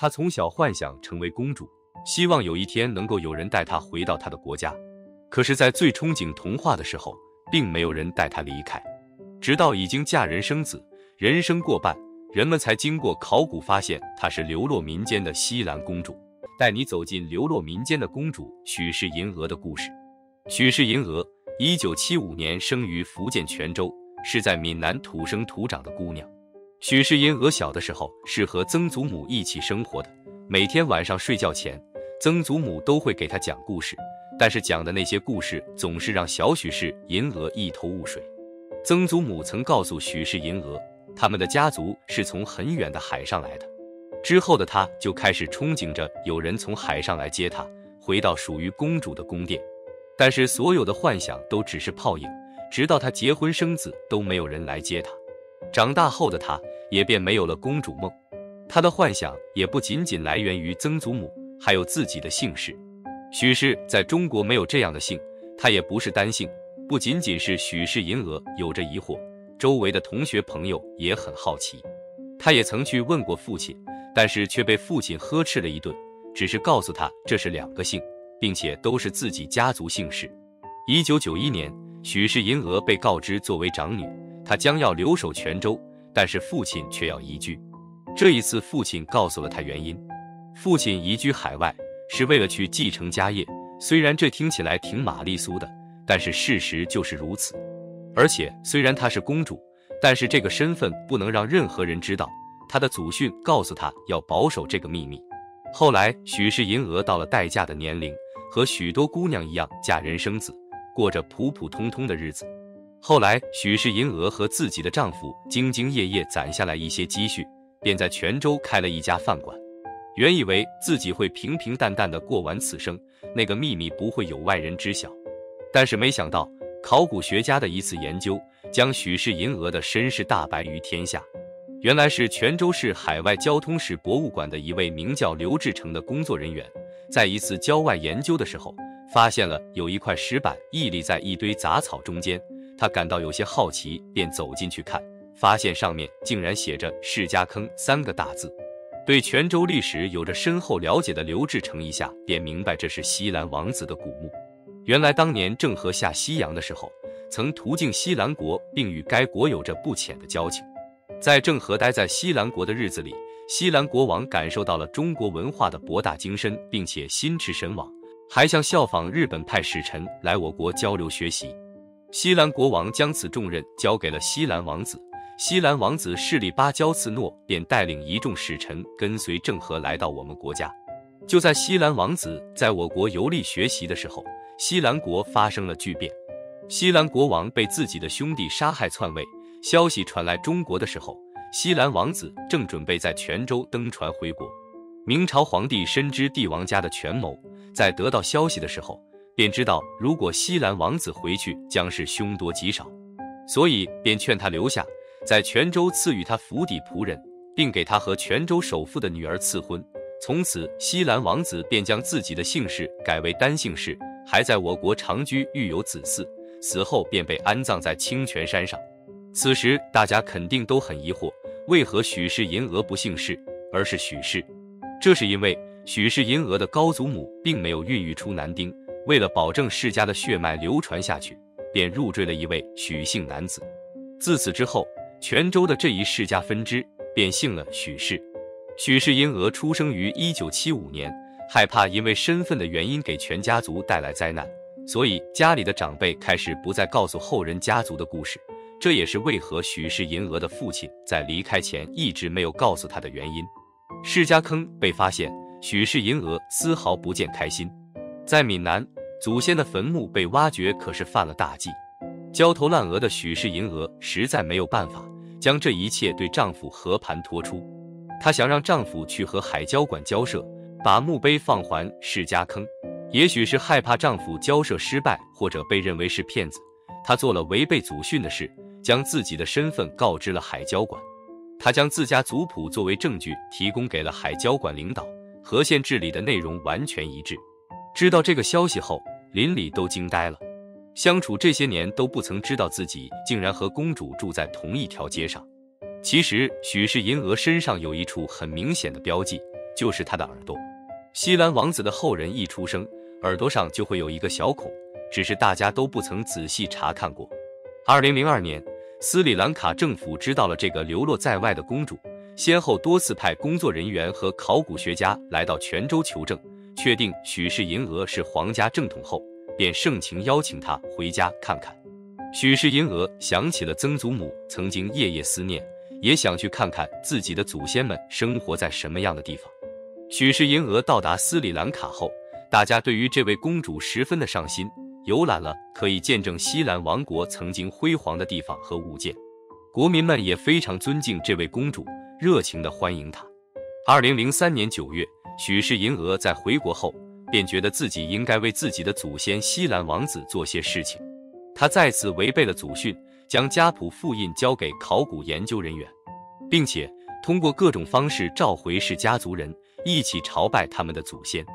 她从小幻想成为公主，希望有一天能够有人带她回到她的国家。可是，在最憧憬童话的时候，并没有人带她离开。直到已经嫁人生子，人生过半，人们才经过考古发现她是流落民间的西兰公主。带你走进流落民间的公主许氏银娥的故事。许氏银娥，一九七五年生于福建泉州，是在闽南土生土长的姑娘。许氏银娥小的时候是和曾祖母一起生活的，每天晚上睡觉前，曾祖母都会给她讲故事，但是讲的那些故事总是让小许氏银娥一头雾水。曾祖母曾告诉许氏银娥，他们的家族是从很远的海上来的。之后的她就开始憧憬着有人从海上来接她，回到属于公主的宫殿。但是所有的幻想都只是泡影，直到她结婚生子都没有人来接她。长大后的她也便没有了公主梦。她的幻想也不仅仅来源于曾祖母，还有自己的姓氏。许氏在中国没有这样的姓，她也不是单姓。不仅仅是许氏银娥有着疑惑，周围的同学朋友也很好奇。她也曾去问过父亲。但是却被父亲呵斥了一顿，只是告诉他这是两个姓，并且都是自己家族姓氏。一九九一年，许氏银娥被告知作为长女，他将要留守泉州，但是父亲却要移居。这一次，父亲告诉了他原因：父亲移居海外是为了去继承家业。虽然这听起来挺玛丽苏的，但是事实就是如此。而且，虽然她是公主，但是这个身份不能让任何人知道。他的祖训告诉他要保守这个秘密。后来，许氏银娥到了待嫁的年龄，和许多姑娘一样嫁人生子，过着普普通通的日子。后来，许氏银娥和自己的丈夫兢兢业业攒下来一些积蓄，便在泉州开了一家饭馆。原以为自己会平平淡淡的过完此生，那个秘密不会有外人知晓。但是没想到，考古学家的一次研究，将许氏银娥的身世大白于天下。原来是泉州市海外交通史博物馆的一位名叫刘志成的工作人员，在一次郊外研究的时候，发现了有一块石板屹立在一堆杂草中间。他感到有些好奇，便走进去看，发现上面竟然写着“世家坑”三个大字。对泉州历史有着深厚了解的刘志成一下便明白这是西兰王子的古墓。原来当年郑和下西洋的时候，曾途径西兰国，并与该国有着不浅的交情。在郑和待在西兰国的日子里，西兰国王感受到了中国文化的博大精深，并且心驰神往，还想效仿日本派使臣来我国交流学习。西兰国王将此重任交给了西兰王子，西兰王子势力芭蕉自诺，便带领一众使臣跟随郑和来到我们国家。就在西兰王子在我国游历学习的时候，西兰国发生了巨变，西兰国王被自己的兄弟杀害篡位。消息传来中国的时候，西兰王子正准备在泉州登船回国。明朝皇帝深知帝王家的权谋，在得到消息的时候，便知道如果西兰王子回去，将是凶多吉少，所以便劝他留下，在泉州赐予他府邸仆人，并给他和泉州首富的女儿赐婚。从此，西兰王子便将自己的姓氏改为单姓氏，还在我国长居，育有子嗣。死后便被安葬在清泉山上。此时，大家肯定都很疑惑，为何许氏银娥不姓氏，而是许氏？这是因为许氏银娥的高祖母并没有孕育出男丁，为了保证世家的血脉流传下去，便入赘了一位许姓男子。自此之后，泉州的这一世家分支便姓了许氏。许氏银娥出生于一九七五年，害怕因为身份的原因给全家族带来灾难，所以家里的长辈开始不再告诉后人家族的故事。这也是为何许氏银娥的父亲在离开前一直没有告诉他的原因。世家坑被发现，许氏银娥丝毫不见开心。在闽南，祖先的坟墓被挖掘可是犯了大忌。焦头烂额的许氏银娥实在没有办法，将这一切对丈夫和盘托出。她想让丈夫去和海交馆交涉，把墓碑放还世家坑。也许是害怕丈夫交涉失败，或者被认为是骗子，她做了违背祖训的事。将自己的身份告知了海交馆，她将自家族谱作为证据提供给了海交馆领导，和县治里的内容完全一致。知道这个消息后，邻里都惊呆了。相处这些年都不曾知道自己竟然和公主住在同一条街上。其实许氏银娥身上有一处很明显的标记，就是她的耳朵。西兰王子的后人一出生，耳朵上就会有一个小孔，只是大家都不曾仔细查看过。二零零二年，斯里兰卡政府知道了这个流落在外的公主，先后多次派工作人员和考古学家来到泉州求证，确定许氏银娥是皇家正统后，便盛情邀请她回家看看。许氏银娥想起了曾祖母曾经夜夜思念，也想去看看自己的祖先们生活在什么样的地方。许氏银娥到达斯里兰卡后，大家对于这位公主十分的上心，游览了可以见证西兰王国曾经辉煌的地方和物件。国民们也非常尊敬这位公主，热情地欢迎她。二零零三年九月，许氏银娥在回国后，便觉得自己应该为自己的祖先西兰王子做些事情。他再次违背了祖训，将家谱复印交给考古研究人员，并且通过各种方式召回氏家族人一起朝拜他们的祖先。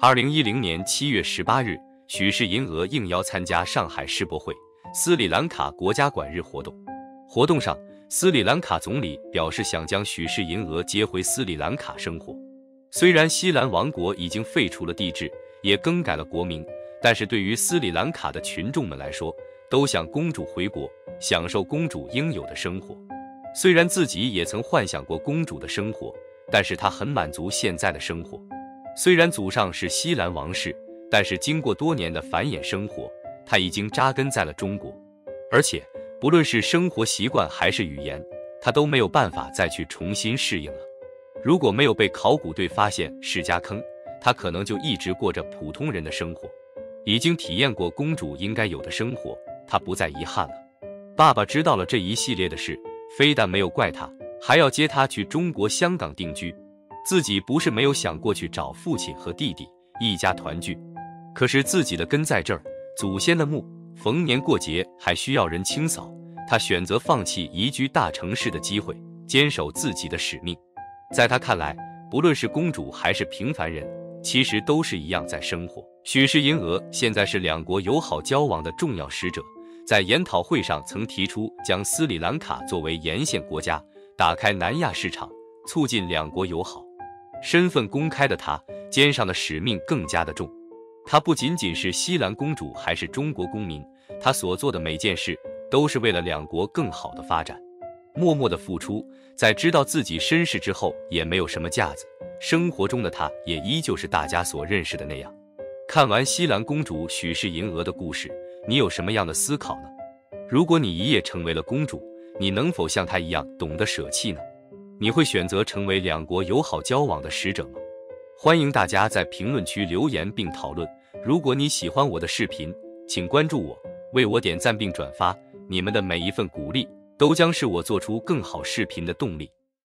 二零一零年七月十八日，许氏银娥应邀参加上海世博会斯里兰卡国家馆日活动。活动上，斯里兰卡总理表示想将许氏银娥接回斯里兰卡生活。虽然西兰王国已经废除了帝制，也更改了国名。但是对于斯里兰卡的群众们来说，都想公主回国，享受公主应有的生活。虽然自己也曾幻想过公主的生活，但是她很满足现在的生活。虽然祖上是西兰王室，但是经过多年的繁衍生活，她已经扎根在了中国。而且不论是生活习惯还是语言，她都没有办法再去重新适应了。如果没有被考古队发现是家坑，他可能就一直过着普通人的生活。已经体验过公主应该有的生活，他不再遗憾了。爸爸知道了这一系列的事，非但没有怪他，还要接他去中国香港定居。自己不是没有想过去找父亲和弟弟一家团聚，可是自己的根在这儿，祖先的墓，逢年过节还需要人清扫。他选择放弃移居大城市的机会，坚守自己的使命。在他看来，不论是公主还是平凡人。其实都是一样在生活。许氏银娥现在是两国友好交往的重要使者，在研讨会上曾提出将斯里兰卡作为沿线国家，打开南亚市场，促进两国友好。身份公开的她，肩上的使命更加的重。她不仅仅是西兰公主，还是中国公民。她所做的每件事，都是为了两国更好的发展。默默的付出，在知道自己身世之后，也没有什么架子。生活中的她也依旧是大家所认识的那样。看完西兰公主许氏银娥的故事，你有什么样的思考呢？如果你一夜成为了公主，你能否像她一样懂得舍弃呢？你会选择成为两国友好交往的使者吗？欢迎大家在评论区留言并讨论。如果你喜欢我的视频，请关注我，为我点赞并转发。你们的每一份鼓励，都将是我做出更好视频的动力。